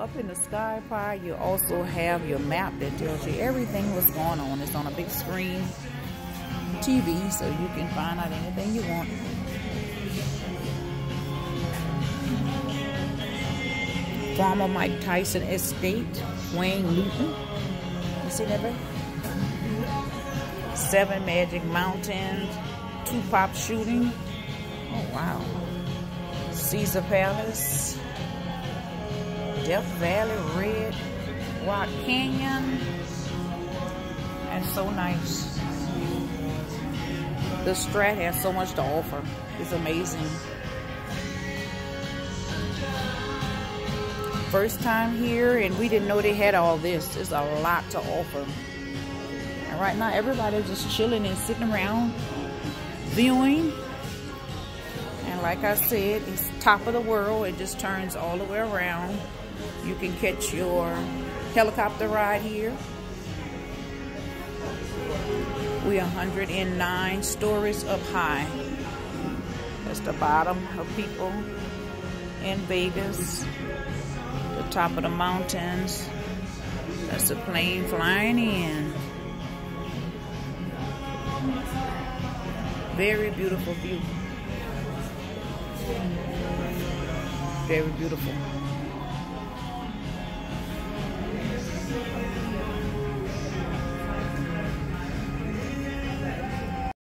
Up in the SkyPod, you also have your map that tells you everything what's going on. It's on a big screen TV, so you can find out anything you want. Farmer Mike Tyson Estate, Wayne Newton. You see that, baby? Seven Magic Mountains, Tupac shooting. Oh, wow. Caesar Palace, Death Valley, Red Rock Canyon. And so nice. The Strat has so much to offer. It's amazing. First time here and we didn't know they had all this. There's a lot to offer. And right now everybody's just chilling and sitting around viewing. Like I said, it's top of the world. It just turns all the way around. You can catch your helicopter ride here. We're 109 stories up high. That's the bottom of people in Vegas. The top of the mountains. That's the plane flying in. Very beautiful view. Very beautiful.